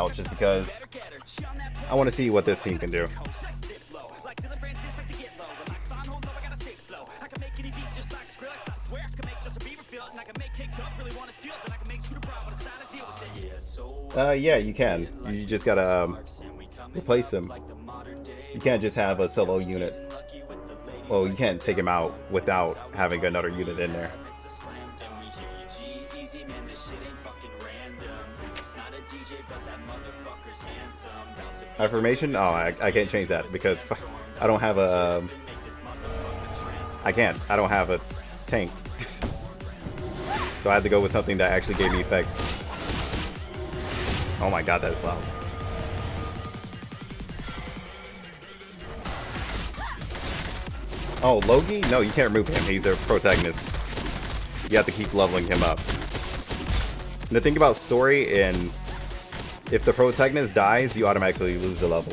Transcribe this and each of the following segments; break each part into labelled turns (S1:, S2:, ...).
S1: out just because I want to see what this team can do. Uh, yeah, you can. You just gotta um, replace him. You can't just have a solo unit. Well, you can't take him out without having another unit in there. Affirmation? Oh, I, I can't change that because I don't have a... Um, I can't. I don't have a tank. so I had to go with something that actually gave me effects. Oh my god, that is loud. Oh, Logi? No, you can't remove him. He's a protagonist. You have to keep leveling him up. The thing about story and if the protagonist dies, you automatically lose the level.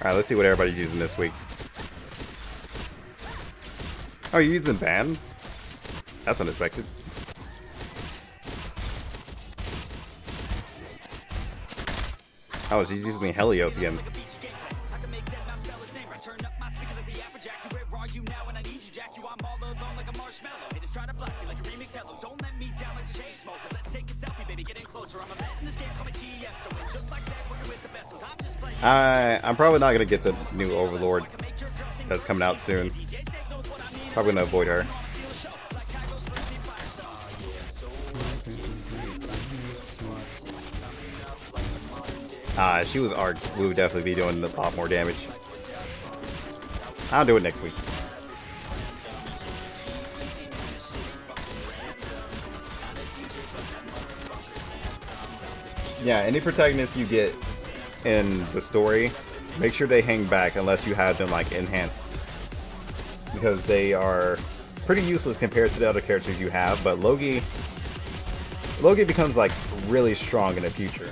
S1: Alright, let's see what everybody's using this week. Oh, you're using Ban? That's unexpected. Oh, she's using Helios again. I, I'm probably not going to get the new Overlord that's coming out soon. Probably going to avoid her. Ah, uh, she was Arc, we would definitely be doing a lot more damage. I'll do it next week. Yeah, any protagonist you get in the story, make sure they hang back unless you have them like enhanced. Because they are pretty useless compared to the other characters you have, but Logi Logi becomes like really strong in the future.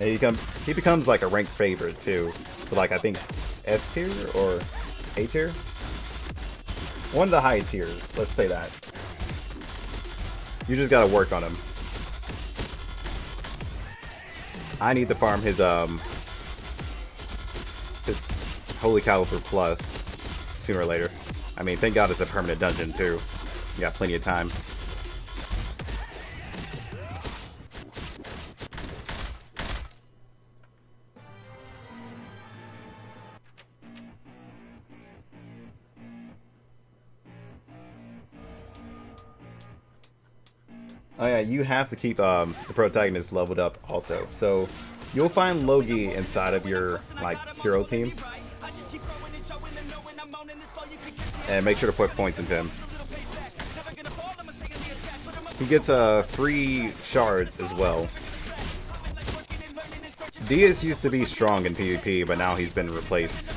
S1: And he become he becomes like a ranked favorite too. So like I think S tier or A tier? One of the high tiers, let's say that. You just gotta work on him. I need to farm his um his Holy Caliber Plus sooner or later. I mean, thank God it's a permanent dungeon too. You got plenty of time. Oh yeah, you have to keep um, the protagonist leveled up also. So you'll find Logi inside of your like hero team. And make sure to put points into him. He gets uh, free shards as well. Diaz used to be strong in PvP, but now he's been replaced.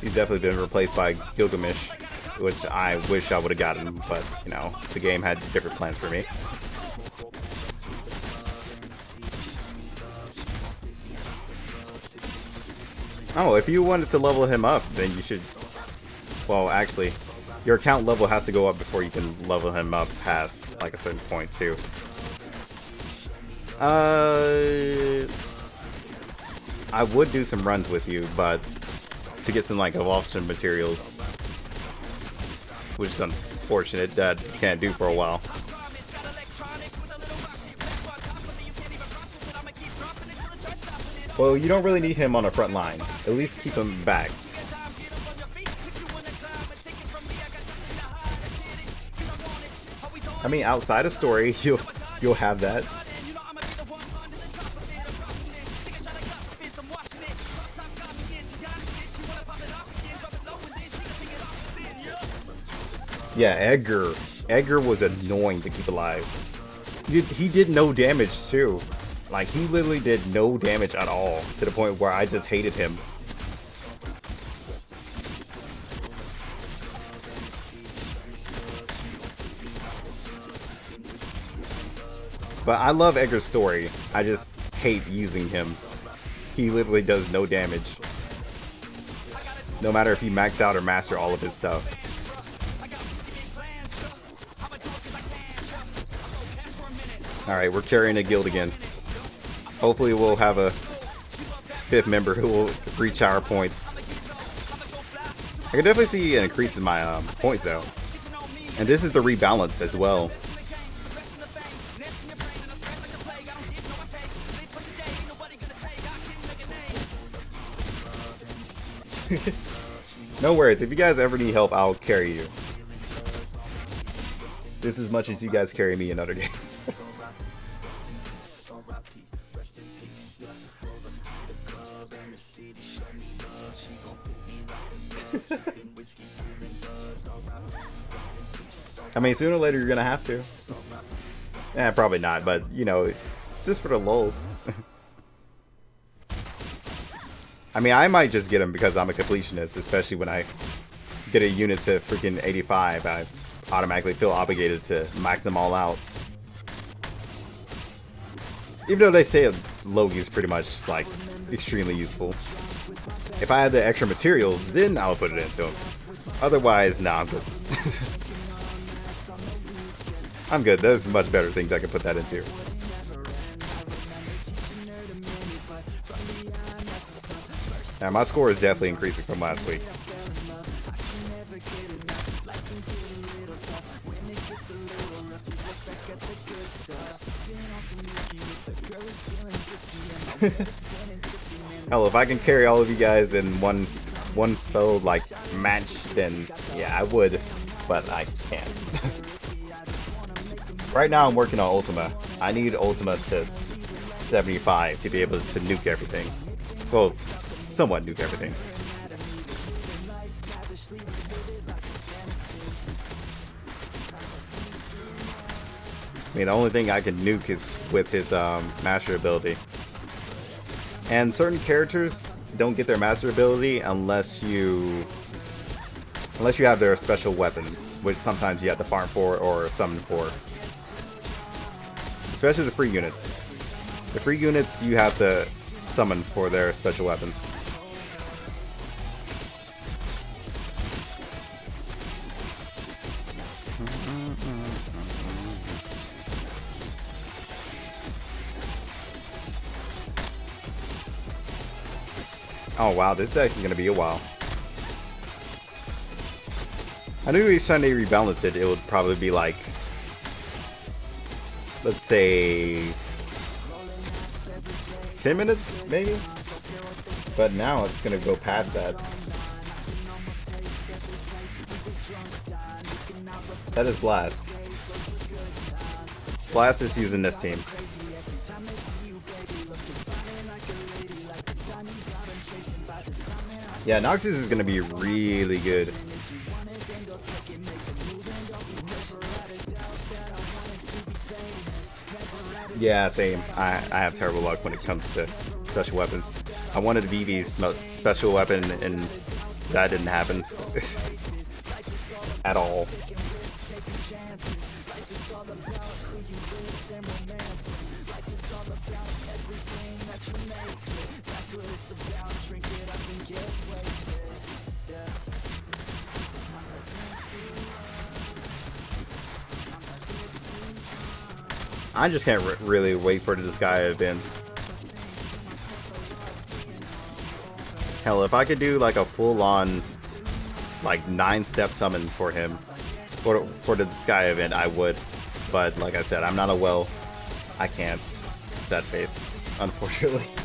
S1: He's definitely been replaced by Gilgamesh which I wish I would have gotten, but, you know, the game had different plans for me. Oh, if you wanted to level him up, then you should... Well, actually, your account level has to go up before you can level him up past, like, a certain point, too. Uh... I would do some runs with you, but to get some, like, evolution materials which is unfortunate that you can't do for a while. Well, you don't really need him on the front line. At least keep him back. I mean, outside of story, you'll you'll have that. Yeah, Edgar. Edgar was annoying to keep alive. He did, he did no damage too. Like, he literally did no damage at all, to the point where I just hated him. But I love Edgar's story. I just hate using him. He literally does no damage. no matter if he maxed out or master all of his stuff. Alright, we're carrying a guild again. Hopefully we'll have a fifth member who will reach our points. I can definitely see an increase in my um, points though. And this is the rebalance as well. no worries, if you guys ever need help, I'll carry you. This as much as you guys carry me in other games. I mean, sooner or later you're gonna have to. Eh, probably not, but you know, it's just for the lulz. I mean, I might just get him because I'm a completionist, especially when I get a unit to freaking 85. I automatically feel obligated to max them all out. Even though they say Logi is pretty much, like, extremely useful. If I had the extra materials, then I would put it into him. Otherwise, nah, I'm good. I'm good. There's much better things I can put that into. Yeah, my score is definitely increasing from last week. Hell, if I can carry all of you guys in one one spell like match, then yeah, I would, but I can't. right now, I'm working on Ultima. I need Ultima to 75 to be able to nuke everything. Well, somewhat nuke everything. I mean, the only thing I can nuke is with his um, master ability. And certain characters don't get their master ability unless you unless you have their special weapon, which sometimes you have to farm for or summon for. Especially the free units. The free units you have to summon for their special weapons. Oh wow, this is actually going to be a while. I knew each time they rebalanced it, it would probably be like, let's say, 10 minutes, maybe? But now it's to go past that. That is Blast. Blast is using this team. Yeah, Noxus is to be really good. Yeah, same. I, I have terrible luck when it comes to special weapons. I wanted Vivi's special weapon, and that didn't happen. At all. I just can't really wait for the Disgaea event. Hell, if I could do like a full-on, like nine-step summon for him, for for the Disgaea event, I would. But like I said, I'm not a well. I can't. Set face, unfortunately.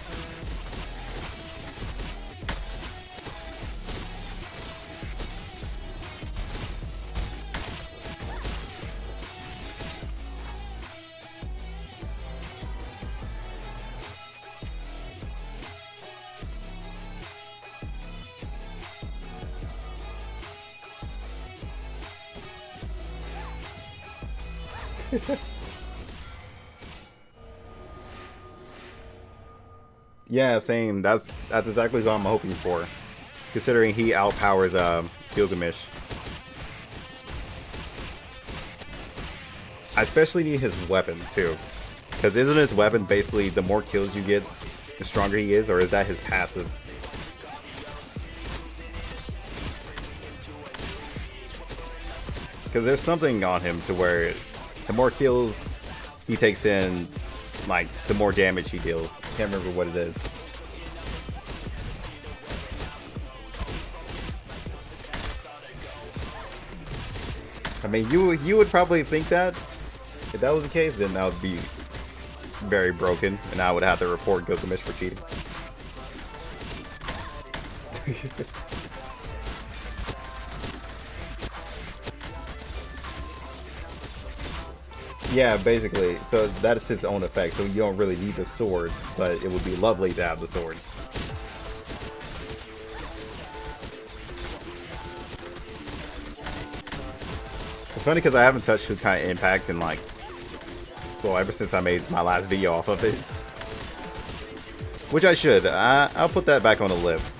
S1: Yeah, same. That's that's exactly what I'm hoping for. Considering he outpowers uh, Gilgamesh. I especially need his weapon, too. Because isn't his weapon basically the more kills you get, the stronger he is? Or is that his passive?
S2: Because there's something on him to where the more kills he takes in, like, the more damage he deals. I can't remember what it is. I mean, you you would probably think that. If that was the case, then that would be very broken, and I would have to report Gilgamesh for cheating. yeah, basically. So that's its own effect. So you don't really need the sword, but it would be lovely to have the sword. It's funny because I haven't touched the kind of Impact in like, well, ever since I made my last video off of it. Which I should. I, I'll put that back on the list.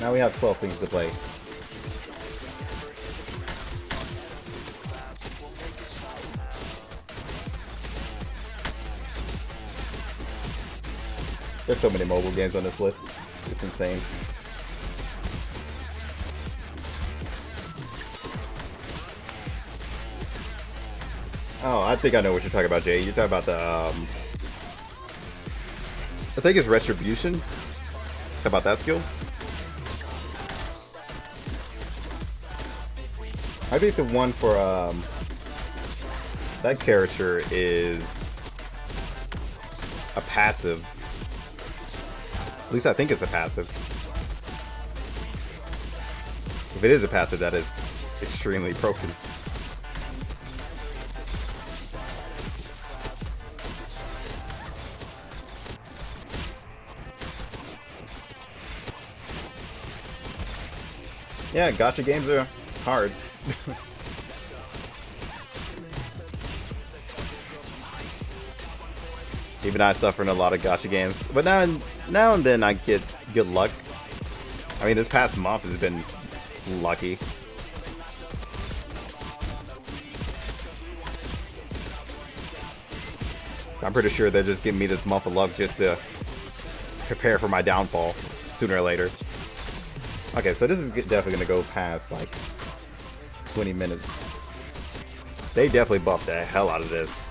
S2: Now we have 12 things to play. There's so many mobile games on this list. It's insane. Oh, I think I know what you're talking about, Jay. You're talking about the, um... I think it's Retribution. How about that skill? I think the one for, um... That character is... A passive. At least I think it's a passive. If it is a passive, that is extremely broken. Yeah, gacha games are hard. Even I suffer in a lot of gacha games. But now and, now and then I get good luck. I mean, this past month has been lucky. I'm pretty sure they're just giving me this month of luck just to prepare for my downfall sooner or later. Okay, so this is definitely going to go past, like, 20 minutes. They definitely buffed the hell out of this.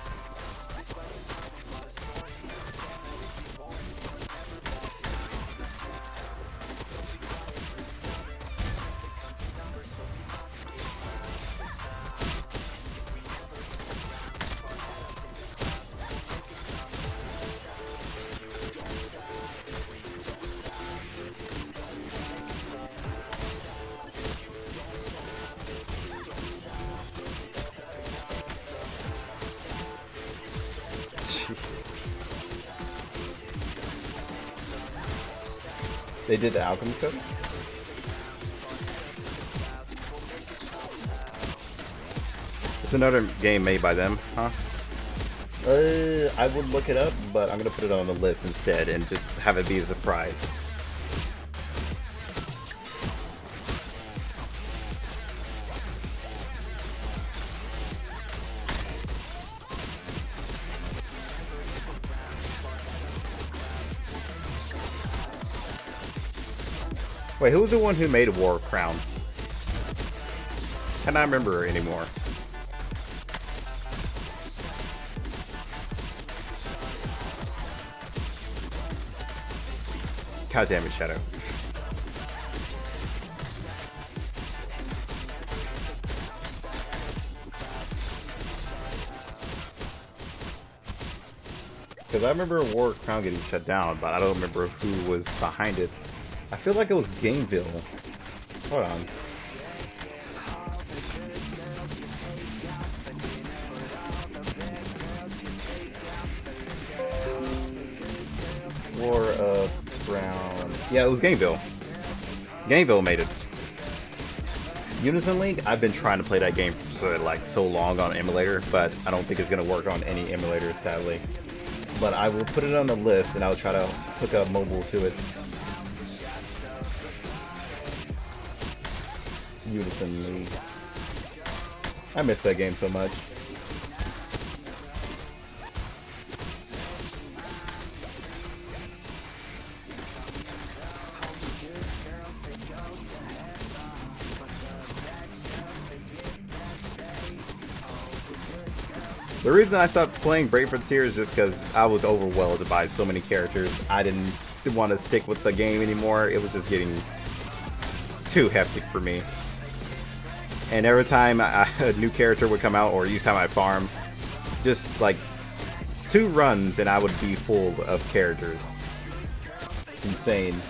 S2: Did the Alchemist Code? It's another game made by them, huh? Uh, I would look it up, but I'm gonna put it on the list instead and just have it be a surprise. Wait, who was the one who made War Crown? Cannot remember anymore. God damn it, Shadow. Because I remember War Crown getting shut down, but I don't remember who was behind it. I feel like it was Gamevil. Hold on. War of Crown. Yeah, it was Gamevil. Gamevil made it. Unison League, I've been trying to play that game for like so long on emulator, but I don't think it's gonna work on any emulator, sadly. But I will put it on the list and I'll try to hook up mobile to it. Unison League. I miss that game so much.
S1: The reason I stopped playing Brave Frontier is just because I was overwhelmed by so many characters. I didn't want to stick with the game anymore. It was just getting too hectic for me. And every time a new character would come out, or each time I farm, just like two runs and I would be full of characters. It's insane.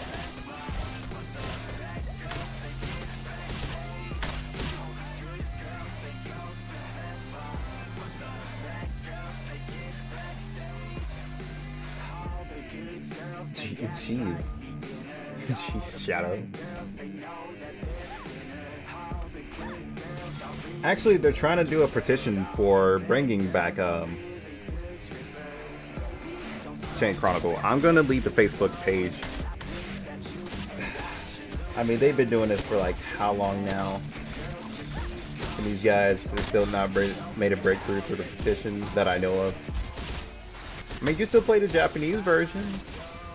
S1: Jeez. Jeez, Shadow. Actually, they're trying to do a petition for bringing back um, Chain Chronicle. I'm gonna leave the Facebook page. I mean, they've been doing this for like how long now? And these guys have still not made a breakthrough for the petition that I know of. I mean, you still play the Japanese version.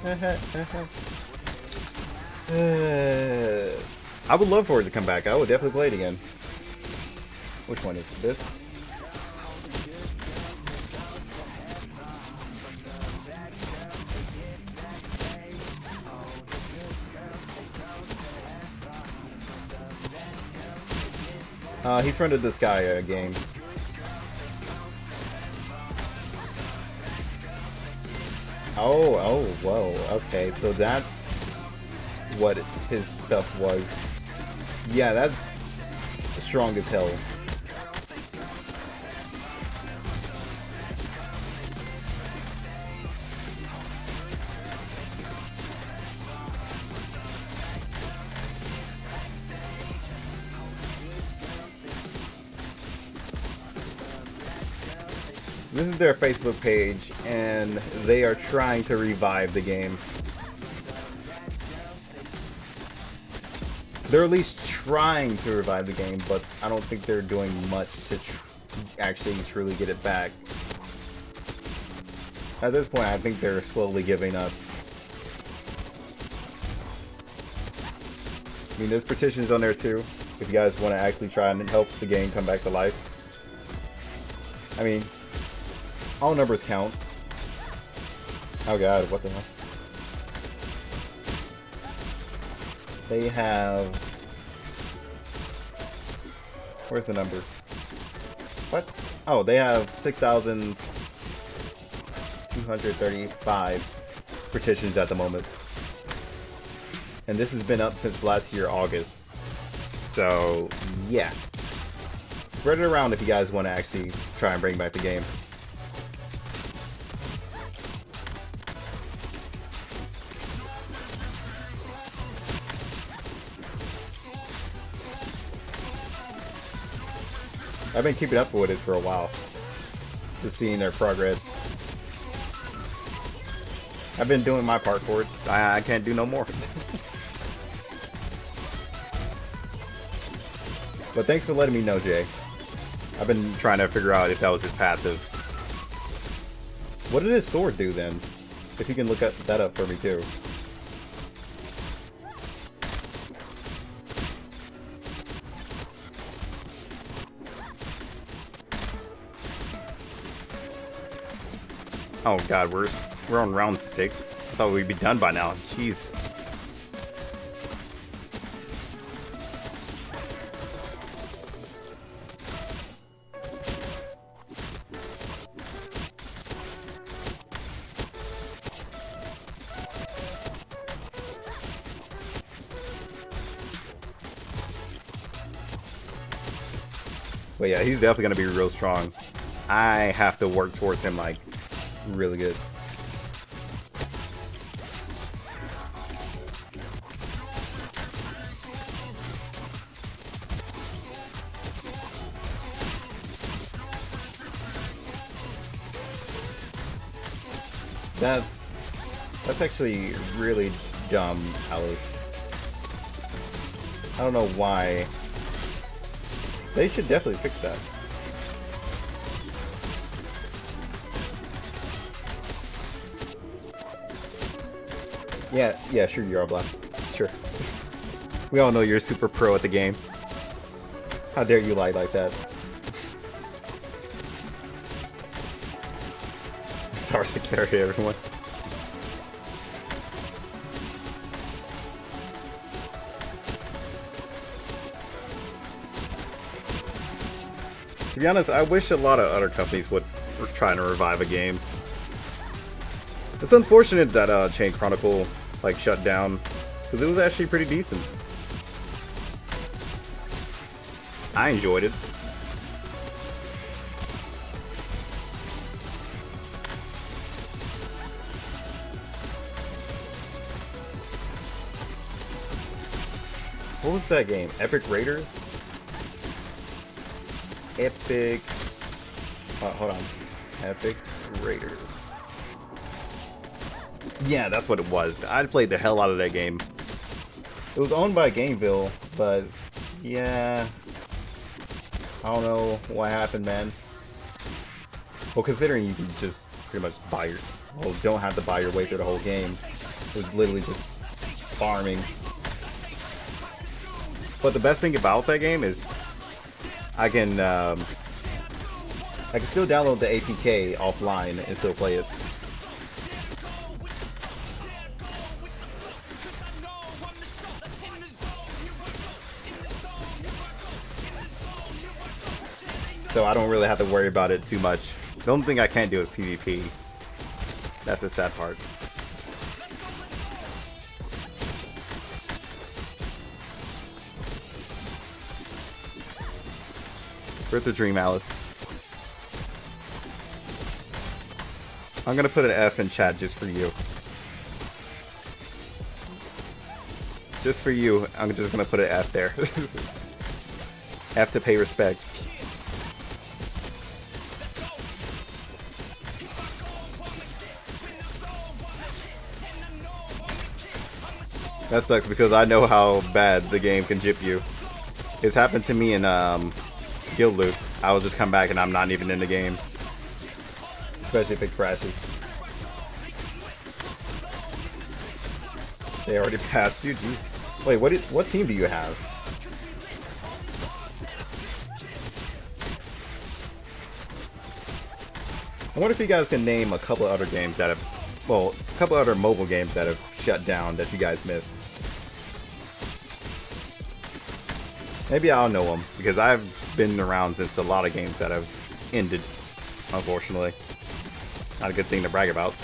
S1: I would love for it to come back. I would definitely play it again. Which one is this? Uh, he's from the Disgaea game. Oh, oh, whoa, okay, so that's what his stuff was. Yeah, that's strong as hell. This is their Facebook page, and they are trying to revive the game. They're at least trying to revive the game, but I don't think they're doing much to tr actually truly get it back. At this point, I think they're slowly giving up. I mean, there's petitions on there too, if you guys want to actually try and help the game come back to life. I mean, all numbers count. Oh god, what the hell? They have... Where's the number? What? Oh, they have 6,235 petitions at the moment. And this has been up since last year, August. So, yeah. Spread it around if you guys want to actually try and bring back the game. I've been keeping up with it for a while. Just seeing their progress. I've been doing my it. I, I can't do no more. but thanks for letting me know, Jay. I've been trying to figure out if that was his passive. What did his sword do then? If you can look up, that up for me too. Oh god, we're we're on round six. I thought we'd be done by now. Jeez. But yeah, he's definitely gonna be real strong. I have to work towards him like really good. That's that's actually really dumb, Alice. I don't know why. They should definitely fix that. Yeah, yeah, sure you are, Blast. Sure. we all know you're super pro at the game. How dare you lie like that? hard to carry everyone. To be honest, I wish a lot of other companies would try to revive a game. It's unfortunate that uh, Chain Chronicle like shut down because it was actually pretty decent. I enjoyed it. What was that game? Epic Raiders? Epic... Oh, hold on. Epic Raiders. Yeah, that's what it was. I played the hell out of that game. It was owned by Gamevil, but yeah, I don't know what happened, man. Well, considering you can just pretty much buy your, well, don't have to buy your way through the whole game. It was literally just farming. But the best thing about that game is I can um, I can still download the APK offline and still play it. So I don't really have to worry about it too much. The only thing I can't do is PvP. That's the sad part. Birth the Dream Alice. I'm gonna put an F in chat just for you. Just for you, I'm just gonna put an F there. F to pay respects. That sucks because I know how bad the game can jip you. It's happened to me in um, Guild Loop. I will just come back and I'm not even in the game. Especially if it crashes. They already passed you? Jeez. Wait, what, what team do you have? I wonder if you guys can name a couple other games that have, well, a couple other mobile games that have shut down that you guys miss. Maybe I'll know them, because I've been around since a lot of games that have ended, unfortunately. Not a good thing to brag about.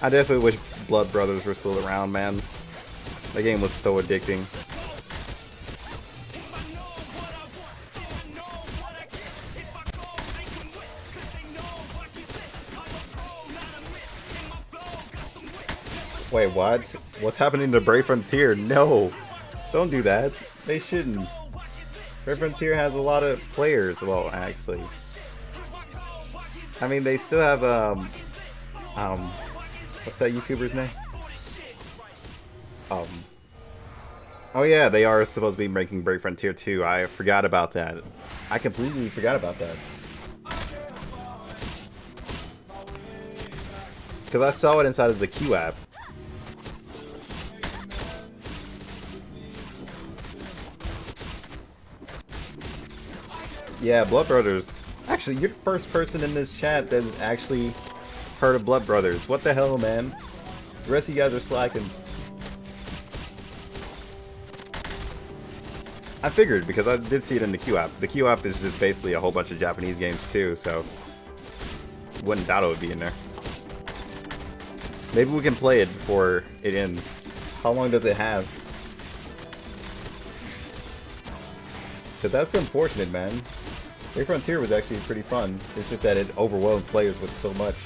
S1: I definitely wish Blood Brothers were still around, man. The game was so addicting. Wait, what? What's happening to Brave Frontier? No! Don't do that. They shouldn't. Brave Frontier has a lot of players. Well, actually. I mean, they still have, um... Um... What's that YouTuber's name? Um... Oh yeah, they are supposed to be making Brave Frontier 2. I forgot about that. I completely forgot about that. Because I saw it inside of the QooApp. Yeah, Blood Brothers. Actually, you're the first person in this chat that's actually heard of Blood Brothers. What the hell, man? The rest of you guys are slacking. I figured, because I did see it in the QooApp. The QooApp is just basically a whole bunch of Japanese games too, so... Wouldn't doubt it would be in there. Maybe we can play it before it ends. How long does it have? Because that's unfortunate, man. Brave Frontier was actually pretty fun. It's just that it overwhelmed players with so much.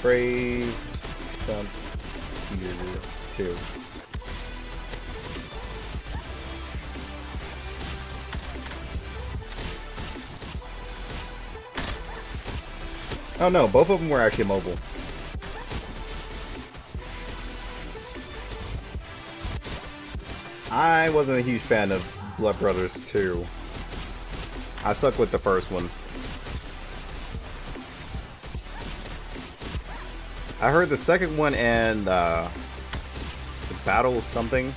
S1: Brave Frontier 2. Oh no, both of them were actually mobile. I wasn't a huge fan of Blood Brothers 2. I stuck with the first one. I heard the second one and uh, the Battle something.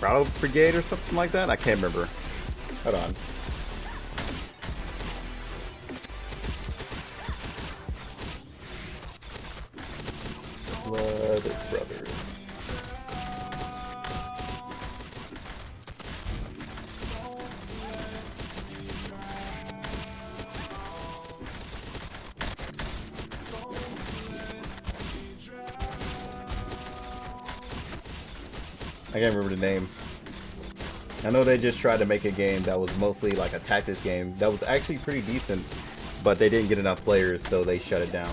S1: Battle Brigade or something like that? I can't remember. Hold on. They just tried to make a game that was mostly like a tactics game that was actually pretty decent, but they didn't get enough players, so they shut it down.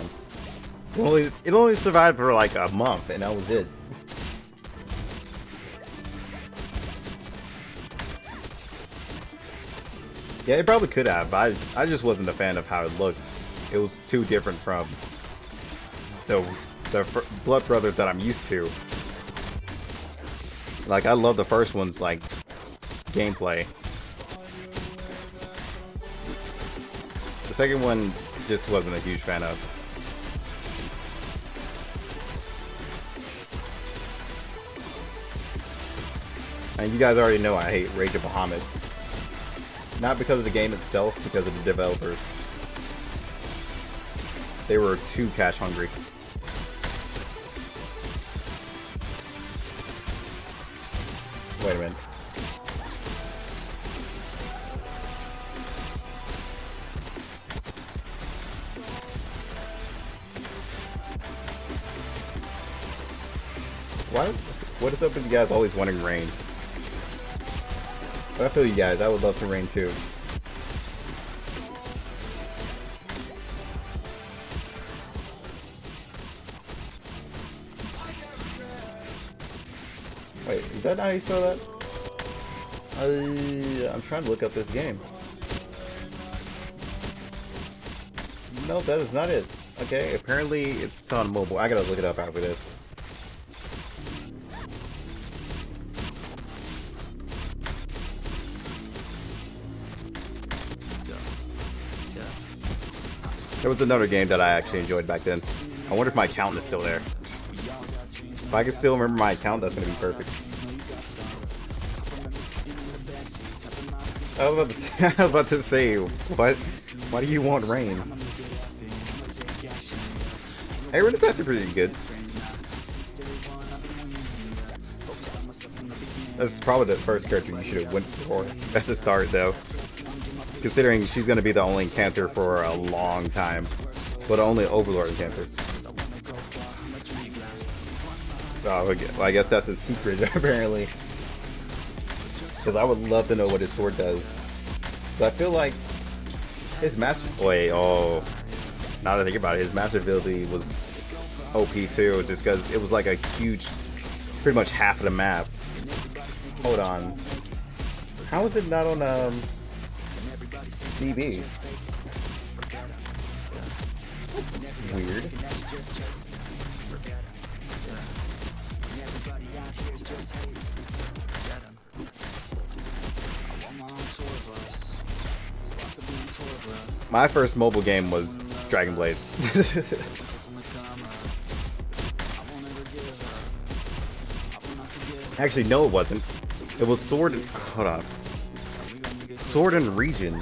S1: It only it only survived for like a month, and that was it. Yeah, it probably could have, but I, I just wasn't a fan of how it looked. It was too different from the, the Blood Brothers that I'm used to. Like, I love the first one's, like, gameplay. The second one just wasn't a huge fan of. And you guys already know I hate Rage of Bahamut. Not because of the game itself, because of the developers. They were too cash hungry. Why? What is up with you guys always wanting rain? But I feel you guys, I would love some rain too. Wait, is that how you spell that? Uh, I'm trying to look up this game. No, that is not it. Okay, apparently it's on mobile. I gotta look it up after this. There was another game that I actually enjoyed back then. I wonder if my account is still there. If I can still remember my account, that's gonna be perfect. I was about to say, to what? Why do you want rain? Hey, Ren are pretty good. That's probably the first character you should have went for. That's the start, though considering she's going to be the only Enchanter for a long time. But only Overlord Enchanter. Oh, well, I guess that's a secret, apparently. Because I would love to know what his sword does. But I feel like his master... Wait, oh... Now that I think about it, his master ability was OP too, just because it was like a huge... Pretty much half of the map. Hold on. How is it not on, um... DB. Weird. My first mobile game was Dragon Blaze. Actually, no it wasn't. It was Sword... and... Hold on. Sword and Region.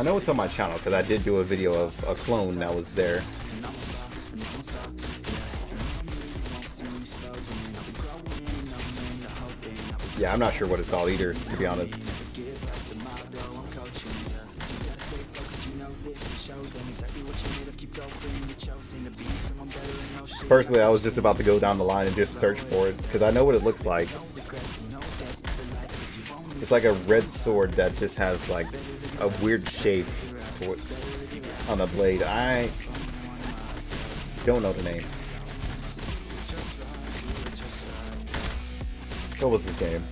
S1: I know it's on my channel because I did do a video of a clone that was there. Yeah, I'm not sure what it's called either, to be honest. Personally, I was just about to go down the line and just search for it, because I know what it looks like. It's like a red sword that just has like a weird shape on the blade. I don't know the name. What was this game?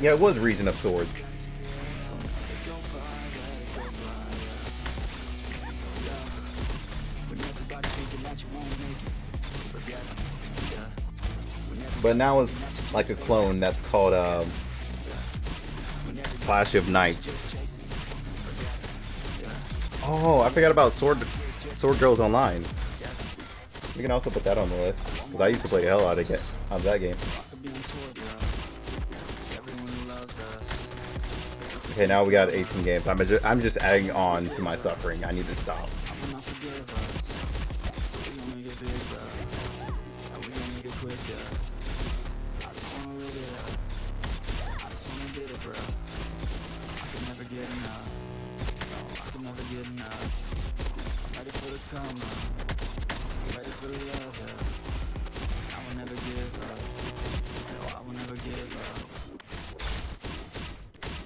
S2: Yeah, it was Region of Swords. But now it's like a clone that's called um, Clash of Knights. Oh, I forgot about Sword Sword Girls Online. We can also put that on the list because I used to play the hell out of, get, out of that game. Okay, now we got 18 games. I'm just, I'm just adding on to my suffering. I need to stop.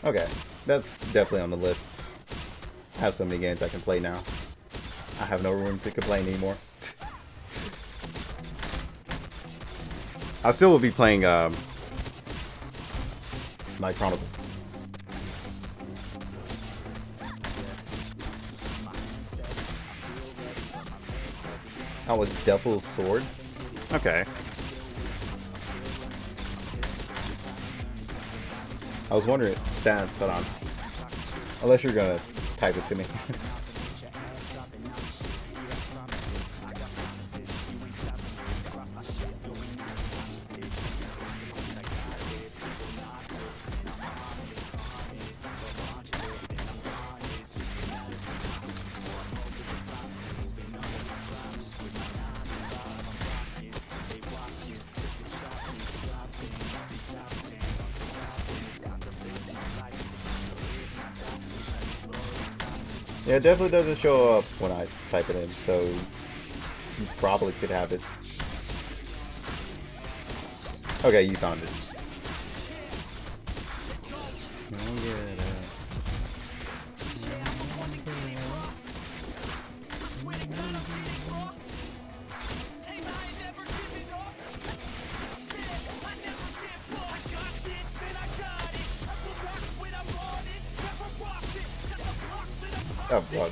S2: Okay, that's definitely on the list. I have so many games I can play now. I have no room to complain anymore. I still will be playing um, Night. That was Devil's Sword? Okay. I was wondering stats, hold on. Unless you're gonna type it to me. it definitely doesn't show up when I type it in, so you probably could have it. Okay, you found it.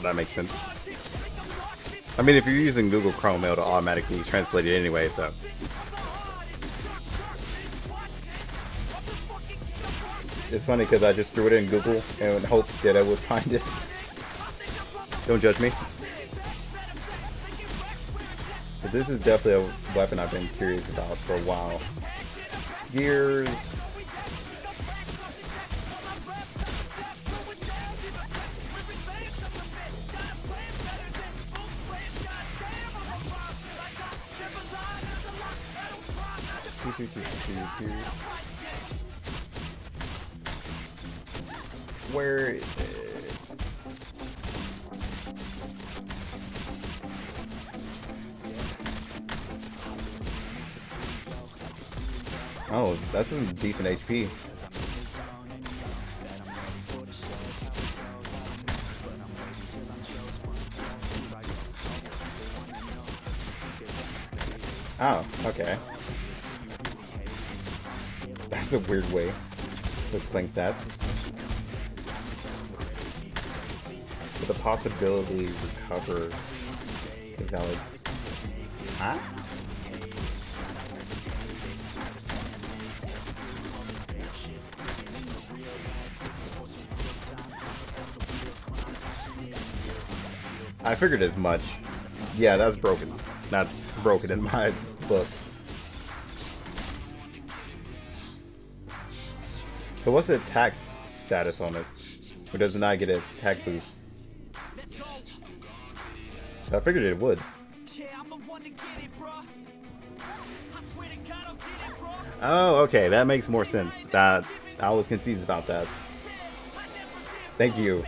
S2: That makes sense. I mean, if you're using Google Chrome, it'll automatically translate it anyway, so. It's funny because I just threw it in Google and hoped that I would find it. Don't judge me. But this is definitely a weapon I've been curious about for a while. Gears, Oh, that's some decent HP. Oh, okay. That's a weird way to explain stats. But the possibility recover a valid... Huh? I figured as much. Yeah, that's broken. That's broken in my book. So what's the attack status on it? Or does it not get an attack boost? I figured it would. Oh, okay, that makes more sense. That I was confused about that. Thank you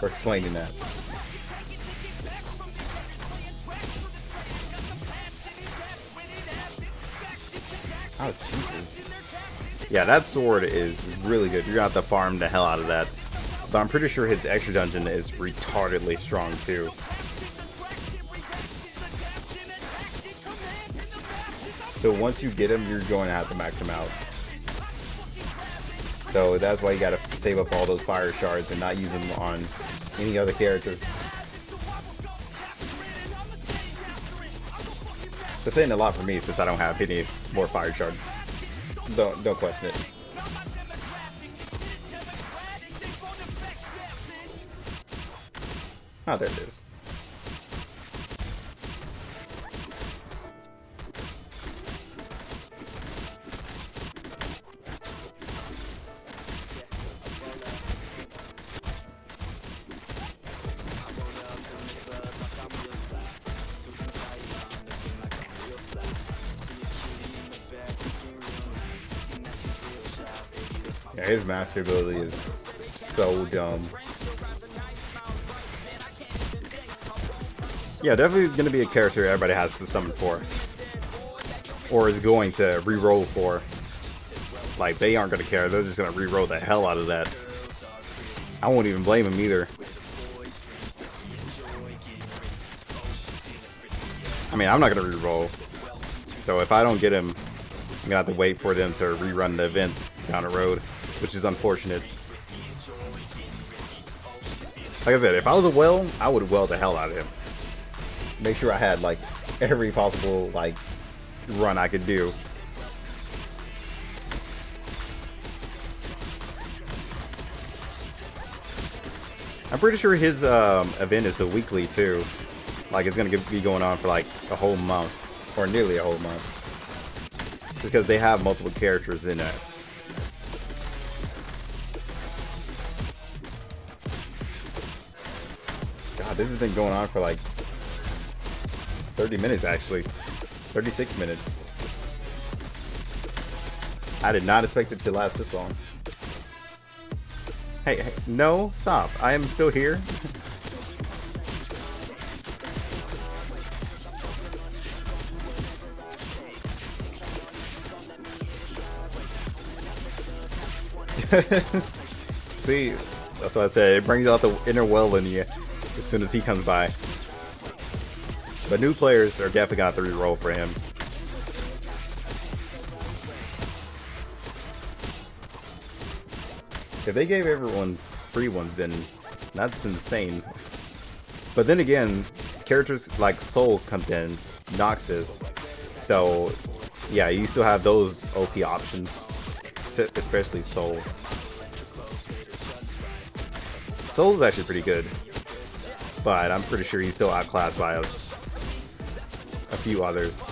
S2: for explaining that. Yeah, that sword is really good. You're gonna have to farm the hell out of that. But I'm pretty sure his extra dungeon is retardedly strong too. So once you get him, you're going to have to max him out.
S1: So that's why you gotta save up all those fire shards and not use them on any other character. That's ain't a lot for me since I don't have any more fire shards. Don't don't question it. Oh, there it is. His master ability is so dumb. Yeah, definitely going to be a character everybody has to summon for. Or is going to re-roll for. Like, they aren't going to care. They're just going to re-roll the hell out of that. I won't even blame them either. I mean, I'm not going to re-roll. So if I don't get him, I'm going to have to wait for them to rerun the event down the road, which is unfortunate. Like I said, if I was a well, I would well the hell out of him make sure I had like every possible like run I could do. I'm pretty sure his um, event is a weekly too. Like it's gonna be going on for like a whole month, or nearly a whole month, because they have multiple characters in it. This has been going on for like 30 minutes actually. 36 minutes. I did not expect it to last this long. Hey, hey no, stop. I am still here. See, that's what I said. It brings out the inner well in you as soon as he comes by. But new players are definitely to re-roll for him. If they gave everyone free ones, then that's insane. But then again, characters like Soul comes in, Noxus, so yeah, you still have those OP options, especially Soul. Soul's actually pretty good, but I'm pretty sure he's still outclassed by a few others.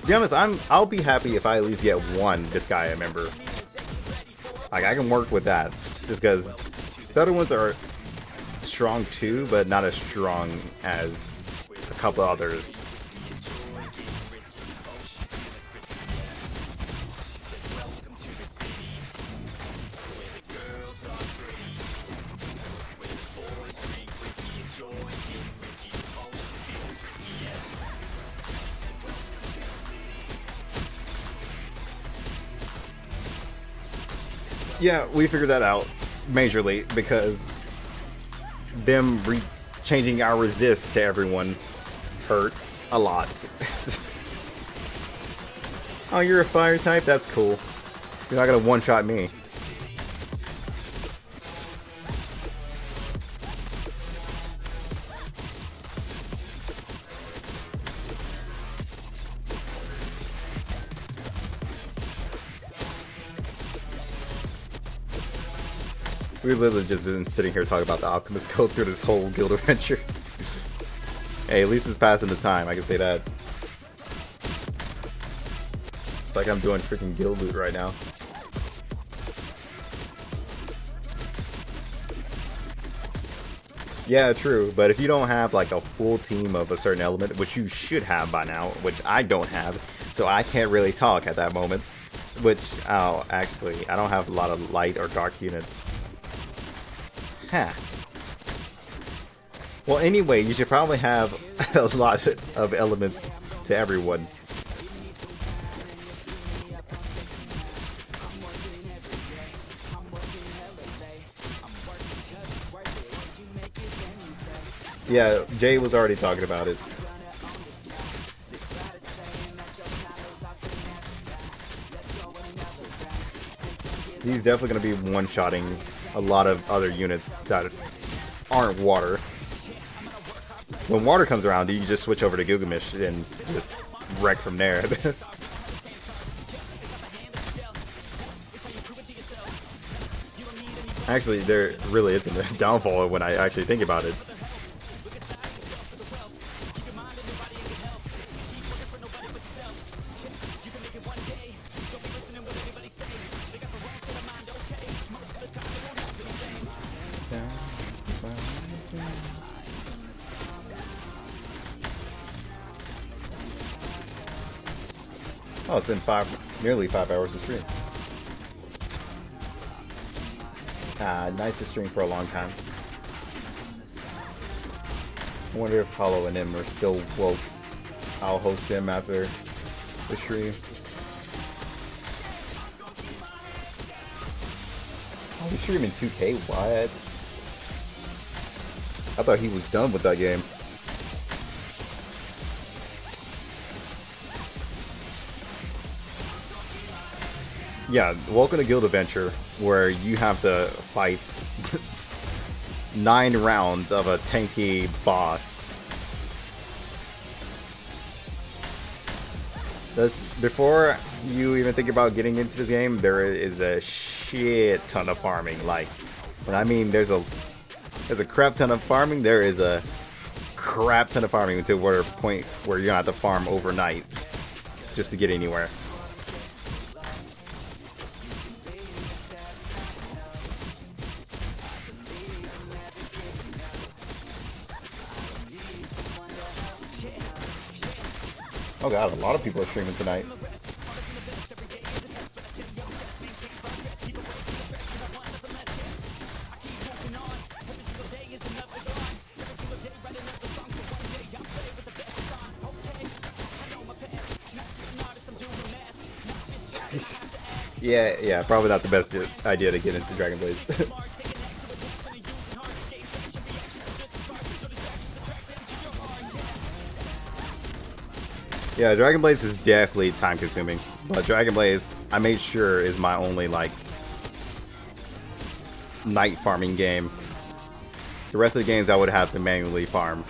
S1: To be honest, I'm I'll be happy if I at least get one Disgaea member. Like I can work with that, just because the other ones are strong too, but not as strong as a couple others. Yeah, we figured that out majorly because them changing our resist to everyone hurts a lot. oh, you're a fire type? That's cool. You're not gonna one-shot me. Literally just been sitting here talking about the Alchemist Code through this whole guild adventure. hey, at least it's passing the time, I can say that. It's like I'm doing freaking guild loot right now. Yeah, true, but if you don't have like a full team of a certain element, which you should have by now, which I don't have, so I can't really talk at that moment, which, oh, actually, I don't have a lot of light or dark units. Well, anyway, you should probably have a lot of elements to everyone. Yeah, Jay was already talking about it. He's definitely going to be one-shotting a lot of other units that aren't water. When water comes around, you just switch over to Gilgamesh and just wreck from there. actually, there really isn't a downfall when I actually think about it. It's been five, nearly five hours of stream. Ah, nice to stream for a long time. I wonder if Hollow and him are still woke. I'll host them after the stream. He's streaming 2K? What? I thought he was done with that game. Yeah, welcome to Guild Adventure, where you have to fight nine rounds of a tanky boss. This, before you even think about getting into this game, there is a shit ton of farming. Like, when I mean there's a there's a crap ton of farming, there is a crap ton of farming until where point where you're gonna have to farm overnight just to get anywhere. God, a lot of people are streaming tonight. yeah, yeah, probably not the best idea to get into Dragon Blaze. Yeah, Dragon Blaze is definitely time consuming. But Dragon Blaze, I made sure is my only like night farming game. The rest of the games I would have to manually farm.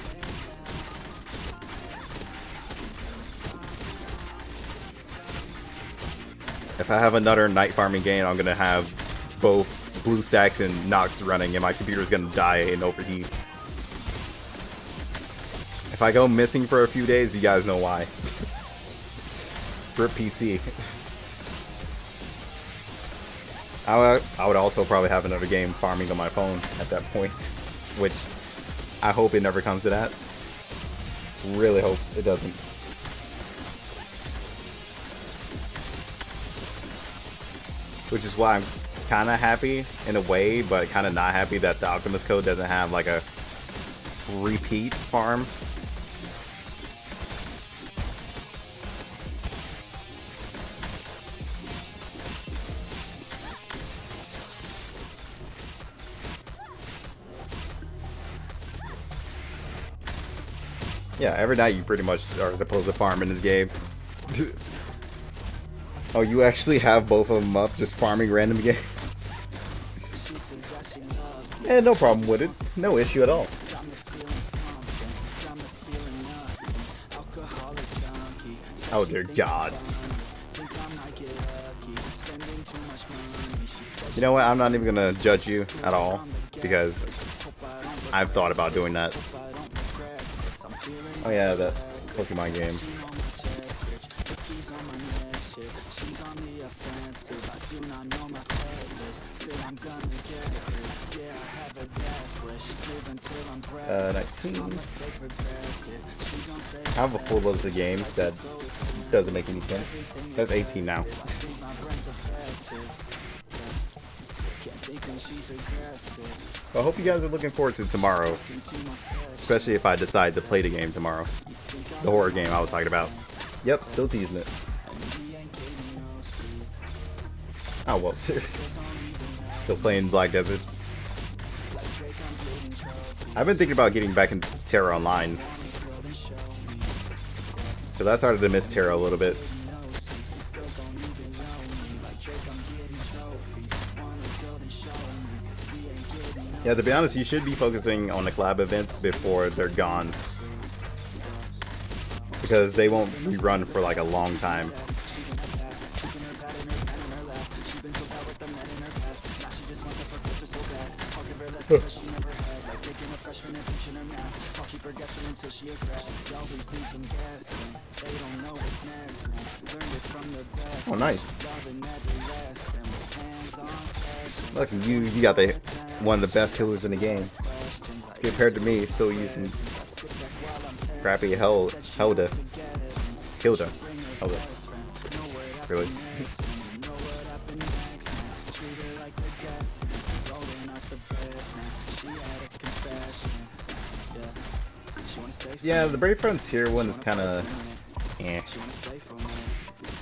S1: If I have another night farming game, I'm gonna have both BlueStacks and Nox running and my computer's gonna die and overheat. If I go missing for a few days, you guys know why. For PC. I would, I would also probably have another game farming on my phone at that point, which I hope it never comes to that. Really hope it doesn't. Which is why I'm kind of happy in a way, but kind of not happy that the Alchemist Code doesn't have like a repeat farm Yeah, every night you pretty much are supposed to farm in this game. oh, you actually have both of them up, just farming random games? yeah, no problem with it. No issue at all. Oh dear God. You know what, I'm not even gonna judge you at all, because I've thought about doing that. Oh yeah, that Pokemon game. Uh, 19. I have a full list of games that doesn't make any sense. That's 18 now. I hope you guys are looking forward to tomorrow. Especially if I decide to play the game tomorrow. The horror game I was talking about. Yep, still teasing it. Oh, well. still playing Black Desert. I've been thinking about getting back into TERA Online. Because I started to miss TERA a little bit. Yeah, to be honest, you should be focusing on the collab events before they're gone. Because they won't rerun for like a long time. oh, nice. Look, you you got the one of the best healers in the game. Compared to me, still using crappy hell Helda. Hilda. Helda. Really. Yeah, the Brave Frontier one is kind of eh.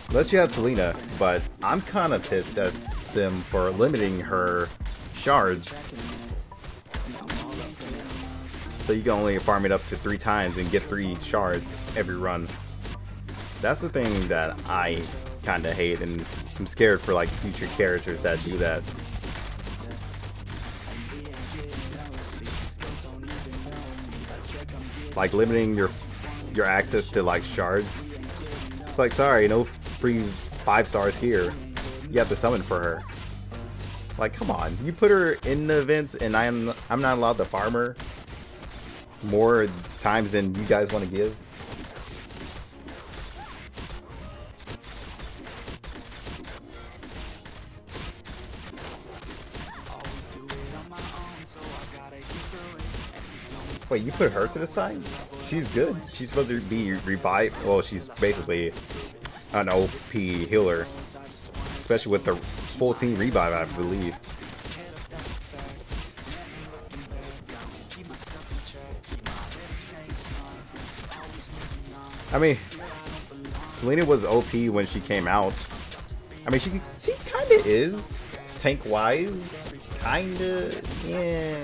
S1: Unless you have Selena, but I'm kind of pissed at them for limiting her shards. So you can only farm it up to three times and get three shards every run. That's the thing that I kind of hate and I'm scared for like future characters that do that. Like limiting your your access to like shards. It's like sorry, no free five stars here. You have to summon for her. Like, come on. You put her in the events and I'm I'm not allowed to farm her more times than you guys want to give. Wait, you put her to the side? She's good. She's supposed to be revived. Well, she's basically an OP healer. Especially with the full team revive, I believe. I mean, Selena was OP when she came out. I mean, she she kind of is tank-wise, kind of. Yeah.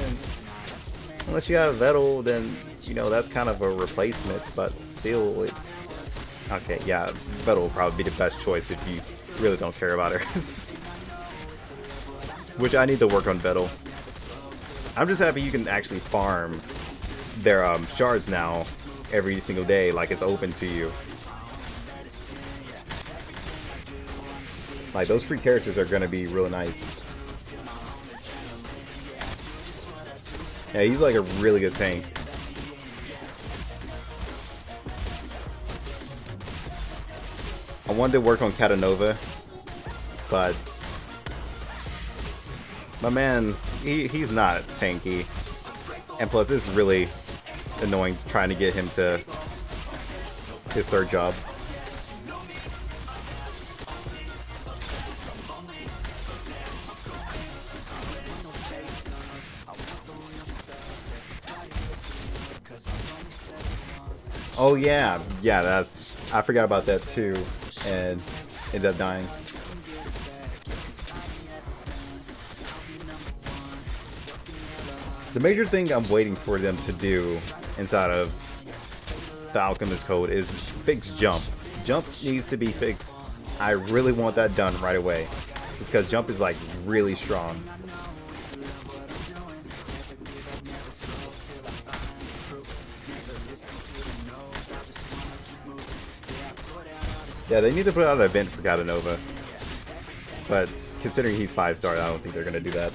S1: Unless you have Vettel, then you know that's kind of a replacement, but still. It, okay, yeah, Vettel will probably be the best choice if you really don't care about her. Which I need to work on Vettel. I'm just happy you can actually farm their um, shards now every single day, like it's open to you. Like those free characters are gonna be really nice. Yeah, he's like a really good tank. I wanted to work on Catanova, but my man, he, he's not tanky. And plus, it's really annoying trying to get him to his third job. Oh yeah, yeah, that's I forgot about that too, and ended up dying. The major thing I'm waiting for them to do inside of the Alchemist Code is fix jump. Jump needs to be fixed. I really want that done right away. Because jump is like really strong. Yeah, they need to put out an event for Catanova. But considering he's 5 star, I don't think they're going to do that.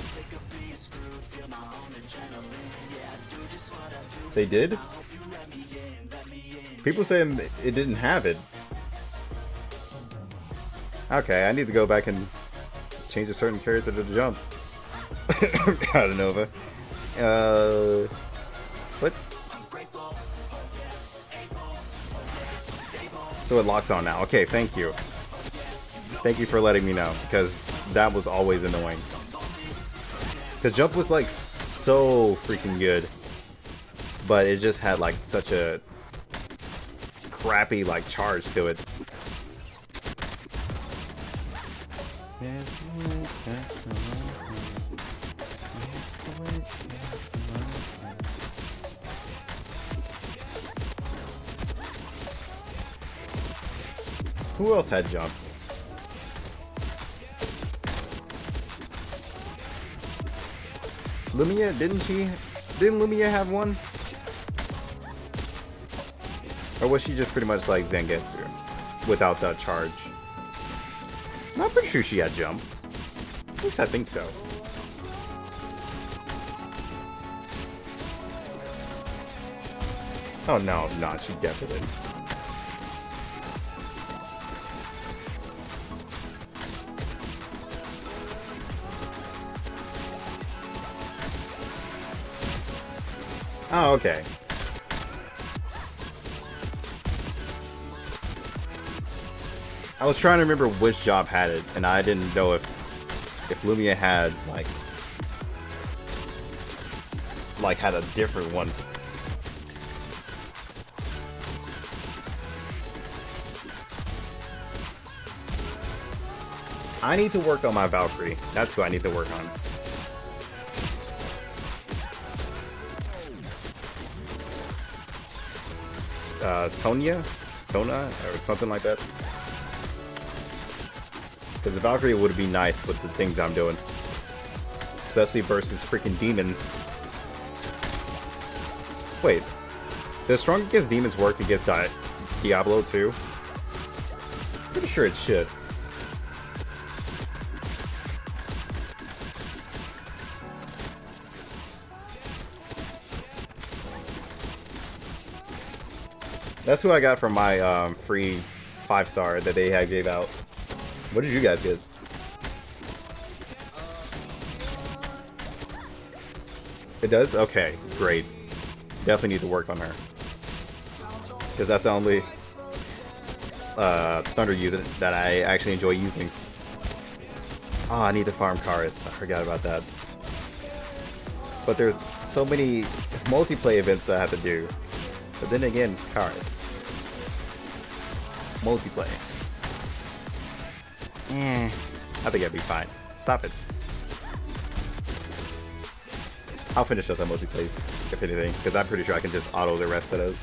S1: They did? People saying it didn't have it. Okay, I need to go back and change a certain character to the jump. Catanova. Uh, what? So it locks on now. Okay, thank you. Thank you for letting me know, because that was always annoying. Because jump was like so freaking good but it just had like such a crappy like charge to it. Who else had jump? Lumia, didn't she? Didn't Lumia have one? Or was she just pretty much like Zangetsu? Without that charge? I'm not pretty sure she had jump. At least I think so. Oh no, no, she definitely didn't. Oh, okay. I was trying to remember which job had it, and I didn't know if if Lumia had like like had a different one. I need to work on my Valkyrie. That's who I need to work on. Uh, Tonya? Tona? Or something like that. Because the Valkyrie would be nice with the things I'm doing. Especially versus freaking demons. Wait. Does Strong Against Demons work against Di Diablo too? Pretty sure it should. That's who I got from my um, free five star that they had gave out. What did you guys get? It does? Okay, great. Definitely need to work on her. Because that's the only uh, Thunder unit that I actually enjoy using. Oh, I need to farm Karis. I forgot about that. But there's so many multiplayer events that I have to do. But then again, Karis. Multiplayer. Eh, I think I'd be fine. Stop it. I'll finish those on multiplays, if anything, because I'm pretty sure I can just auto the rest of those.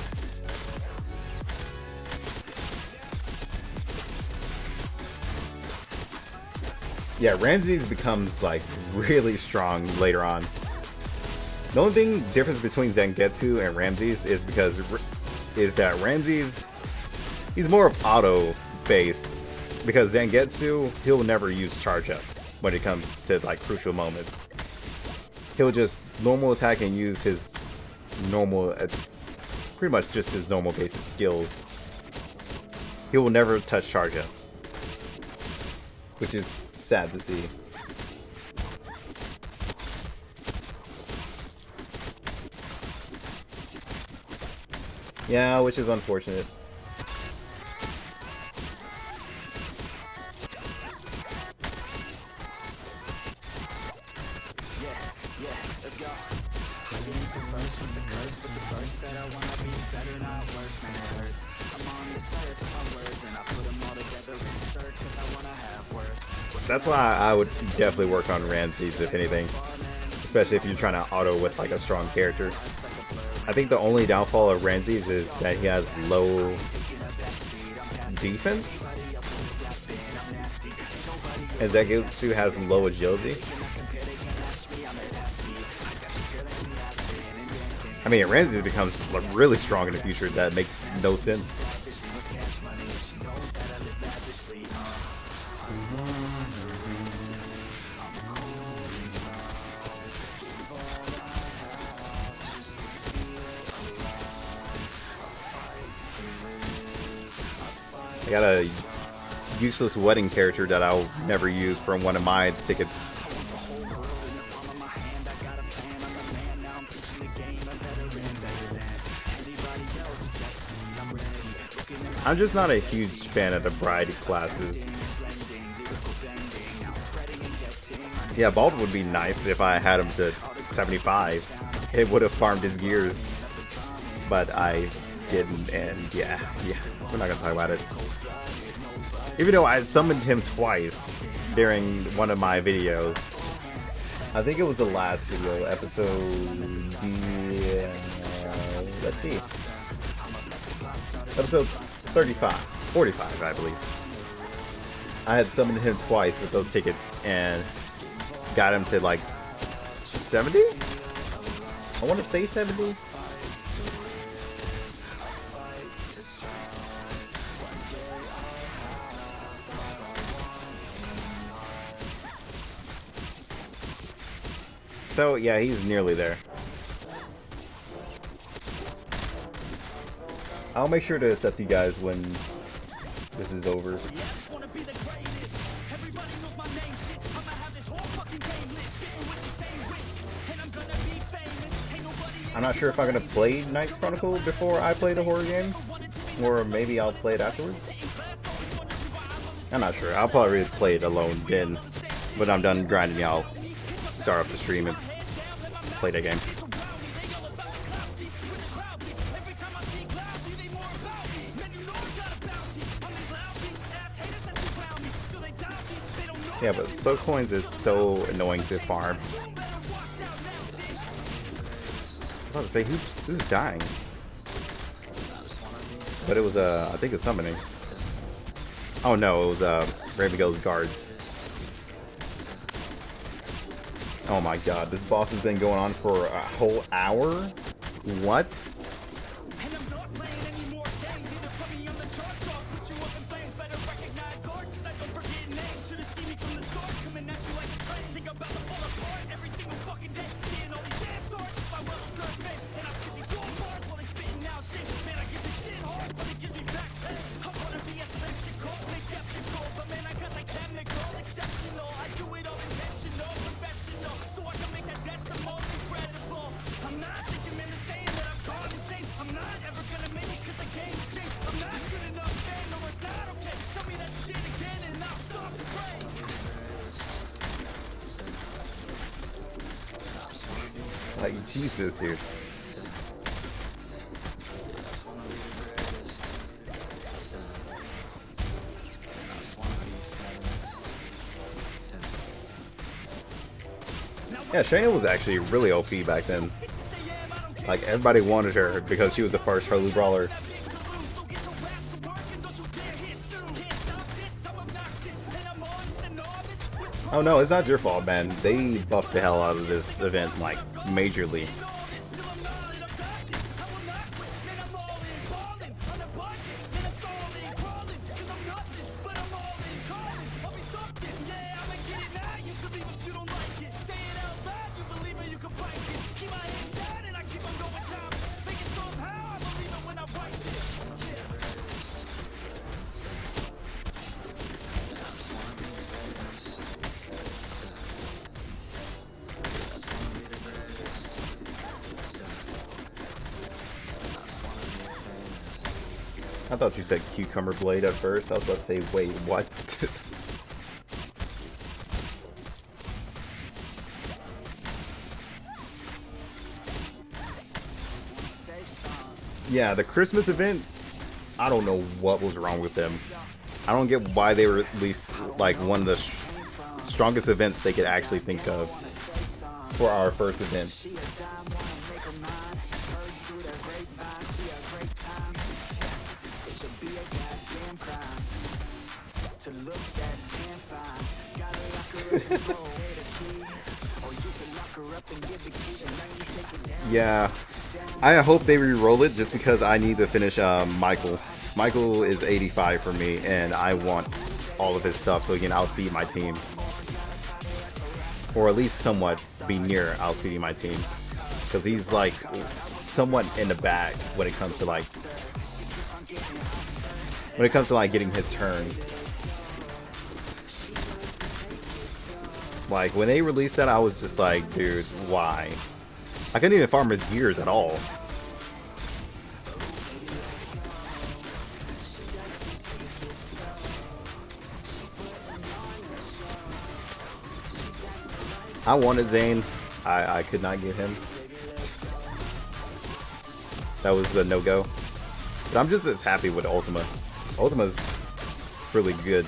S1: Yeah, Ramses becomes, like, really strong later on. The only thing difference between Zangetsu and Ramses is because is that Ramses he's more of auto based because Zangetsu, he'll never use charge up when it comes to like crucial moments. He'll just normal attack and use his normal, uh, pretty much just his normal basic skills. He will never touch charge up, which is sad to see. Yeah, which is unfortunate. Why I would definitely work on Ramses, if anything. Especially if you're trying to auto with like a strong character. I think the only downfall of Ramses is that he has low defense. And Zangetsu has low agility. I mean, Ramses becomes really strong in the future. That makes no sense. Useless wedding character that I'll never use from one of my tickets. I'm just not a huge fan of the variety classes. Yeah, Bald would be nice if I had him to 75. It would have farmed his gears. But I didn't, and yeah, yeah, we're not gonna talk about it. Even though I summoned him twice during one of my videos. I think it was the last video, episode... Let's see. Episode 35, 45, I believe. I had summoned him twice with those tickets and got him to like
S2: 70? I want to say 70. So, yeah, he's nearly there. I'll make sure to accept you guys when this is over. I'm not sure if I'm gonna play Knights Chronicle before I play the horror game, or maybe I'll play it afterwards. I'm not sure. I'll probably play it alone then. When I'm done grinding, I'll start up the stream and play that game. Yeah, but Soul Coins is so annoying to farm. I was about to say, who, who's dying? But it was, uh, I think it's summoning. Oh no, it was, uh, Ravengale's guards. Oh my god, this boss has been going on for a whole hour? What? Shayna was actually really OP back then. Like, everybody wanted her because she was the first Hurley Brawler. Oh no, it's not your fault, man. They buffed the hell out of this event, like, majorly. I thought you said cucumber blade at first. I was about to say, wait, what? yeah, the Christmas event, I don't know what was wrong with them. I don't get why they were at least like one of the strongest events they could actually think of for our first event. yeah. I hope they re-roll it just because I need to finish um, Michael. Michael is 85 for me, and I want all of his stuff so he can outspeed my team. Or at least somewhat be near outspeeding my team. Because he's like somewhat in the bag when it comes to like when it comes to like getting his turn. Like when they released that I was just like, dude, why? I couldn't even farm his gears at all. I wanted Zane. I, I could not get him. That was the no-go. But I'm just as happy with Ultima. Ultima's really good.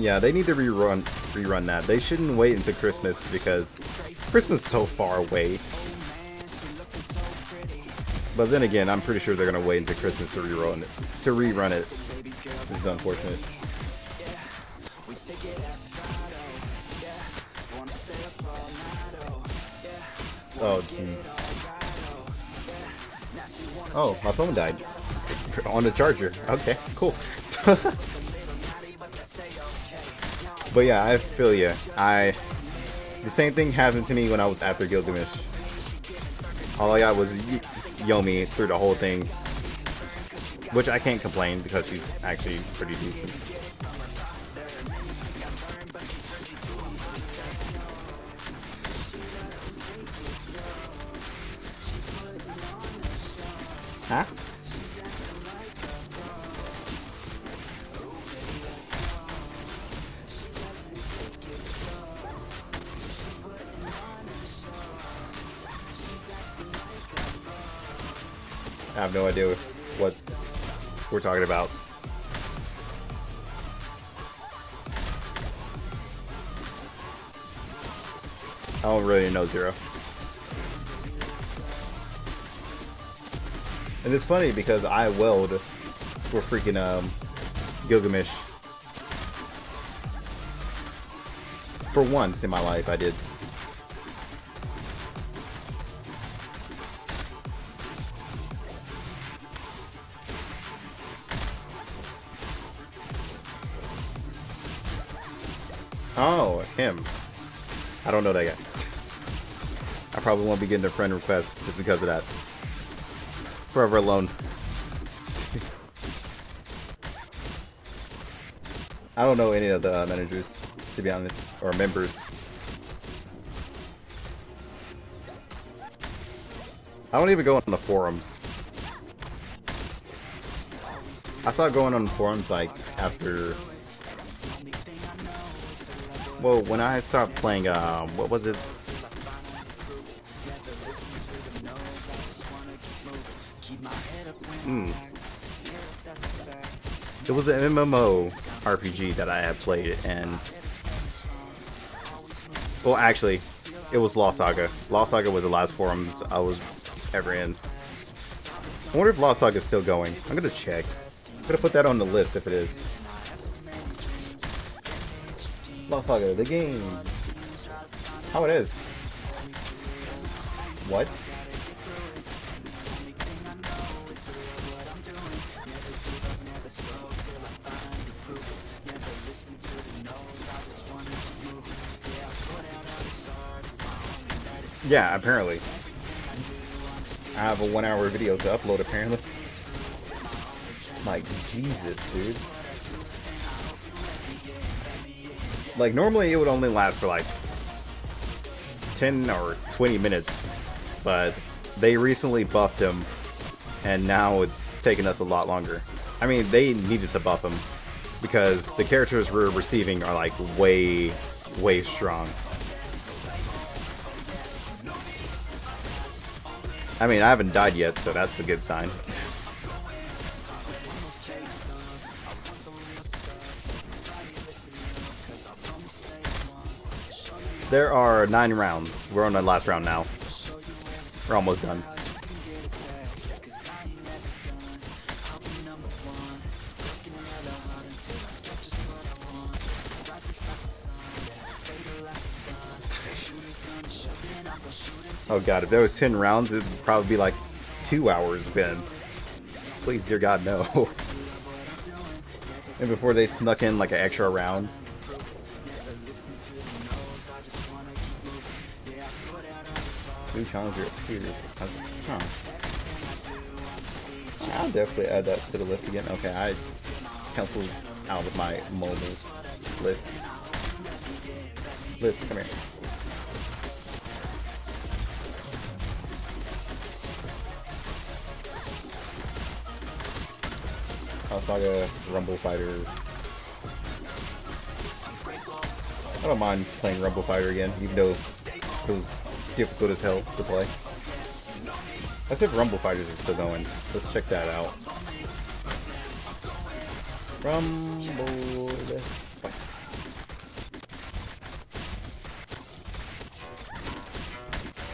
S2: Yeah, they need to rerun rerun that. They shouldn't wait until Christmas because Christmas is so far away.
S1: But then again, I'm pretty sure they're gonna wait until Christmas to rerun it. To rerun it, which is unfortunate. Oh, jeez. Oh, my phone died. On the charger. Okay, cool. but yeah, I feel you. I... The same thing happened to me when I was after Gilgamesh. All I got was Yomi through the whole thing. Which I can't complain because she's actually pretty decent. Know Zero. And it's funny because I weld for freaking um, Gilgamesh. For once in my life, I did. Oh, him. I don't know that guy. Probably won't be getting a friend request just because of that. Forever alone. I don't know any of the uh, managers, to be honest, or members. I don't even go on the forums. I started going on forums like after well, when I started playing, um, what was it? Hmm. It was an MMO RPG that I had played, and well, actually, it was Lost Saga. Lost Saga was the last forums I was ever in. I wonder if Lost Saga is still going. I'm gonna check. I'm gonna put that on the list if it is. Lost Saga, the game. How it is. What? Yeah, apparently. I have a one hour video to upload apparently. Like, Jesus, dude. Like, normally it would only last for like 10 or 20 minutes, but they recently buffed him, and now it's taking us a lot longer. I mean, they needed to buff him, because the characters we're receiving are like way, way strong. I mean, I haven't died yet, so that's a good sign. There are nine rounds. We're on the last round now. We're almost done. Oh god, if there was 10 rounds, it'd probably be like two hours then. Please, dear god, no. and before they snuck in like an extra round. New challenger appears. Huh. I'll definitely add that to the list again. Okay, I canceled out of my mobile list. List, come here. Lost Saga Rumble Fighter. I don't mind playing Rumble Fighter again, even though it was difficult as hell to play. See if Rumble Fighters are still going. Let's check that out. Rumble...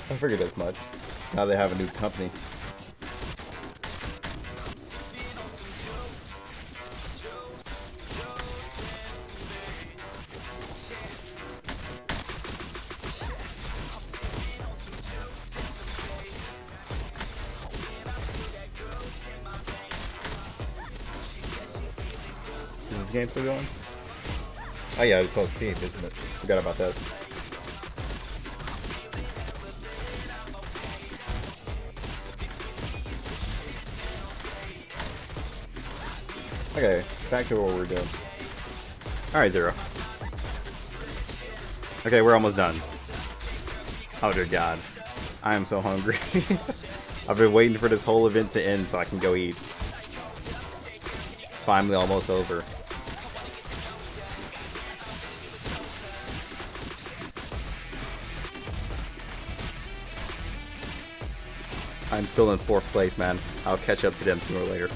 S1: I figured as much. Now they have a new company. Yeah, it's on Steam, isn't it? Forgot about that. Okay, back to what we're doing. Alright, Zero. Okay, we're almost done. Oh dear god. I am so hungry. I've been waiting for this whole event to end so I can go eat. It's finally almost over. Still in fourth place, man. I'll catch up to them sooner or later.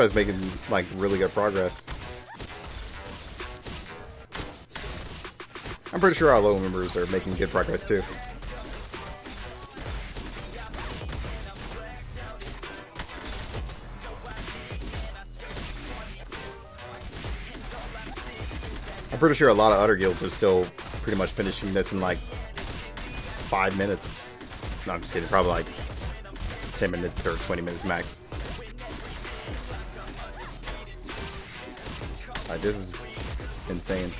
S1: Everybody's making like really good progress. I'm pretty sure our low members are making good progress too. I'm pretty sure a lot of other guilds are still pretty much finishing this in like five minutes. No, I'm just kidding, probably like 10 minutes or 20 minutes max. Like, this is insane.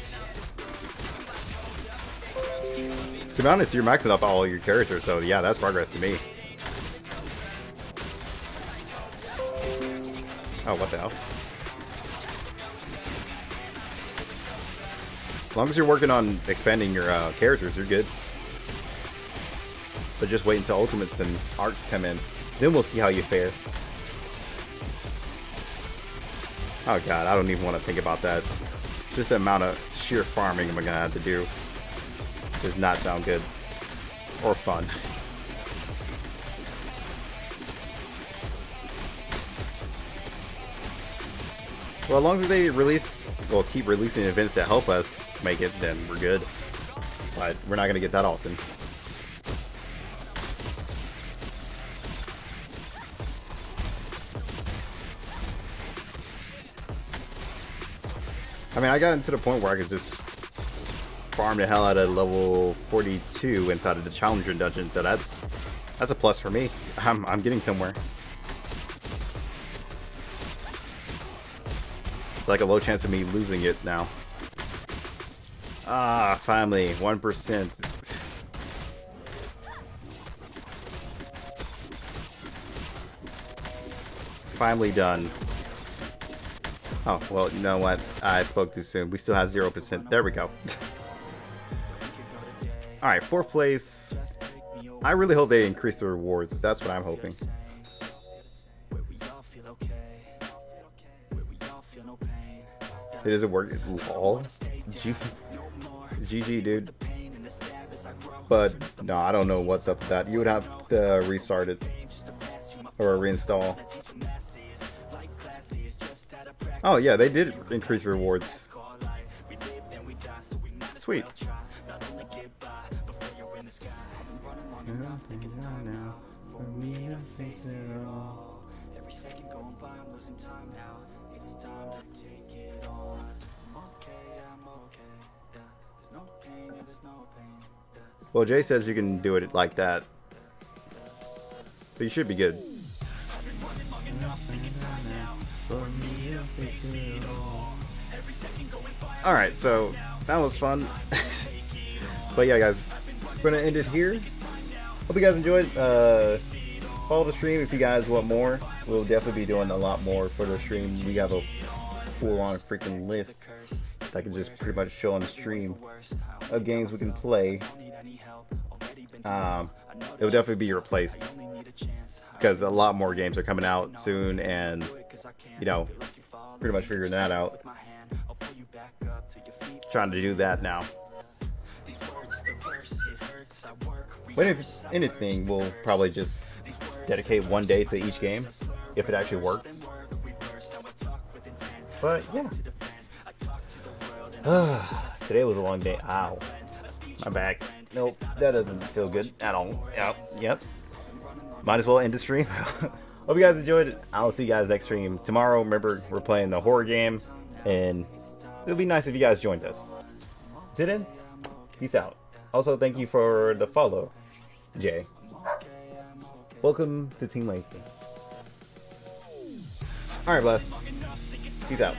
S1: To be honest, you're maxing up all your characters, so yeah, that's progress to me. Oh, what the hell? As long as you're working on expanding your uh, characters, you're good. But just wait until Ultimates and Art come in. Then we'll see how you fare. Oh god, I don't even want to think about that. Just the amount of sheer farming I'm gonna have to do does not sound good. Or fun. Well, as long as they release, well, keep releasing events that help us make it, then we're good. But we're not gonna get that often. I mean, I got to the point where I could just farm the hell out of level 42 inside of the Challenger dungeon, so that's that's a plus for me. I'm, I'm getting somewhere. It's like a low chance of me losing it now. Ah, finally, 1%. finally done. Oh, well, you know what? I spoke too soon. We still have 0%. There we go. Alright, fourth place. I really hope they increase the rewards. That's what I'm hoping. It doesn't work. All G GG, dude. But no, I don't know what's up with that. You would have to restart it or reinstall. Oh yeah, they did increase rewards. Sweet. Well, Jay says you can do it like that. But you should be good. Alright, so that was fun. but yeah, guys, we're going to end it here. Hope you guys enjoyed. Uh, follow the stream if you guys want more. We'll definitely be doing a lot more for the stream. We have a full-on freaking list that can just pretty much show on the stream of games we can play. Um, it will definitely be replaced because a lot more games are coming out soon, and you know, pretty much figuring that out. Trying to do that now. But if anything, we'll probably just dedicate one day to each game, if it actually works. But yeah. Today was a long day. Ow. My back. Nope, that doesn't feel good at all. Yep, yep. Might as well end the stream. Hope you guys enjoyed it. I'll see you guys next stream tomorrow. Remember, we're playing the horror game, and it'll be nice if you guys joined us. Sit in. Peace out. Also, thank you for the follow, Jay. Welcome to Team Lazy. Alright, bless. Peace out.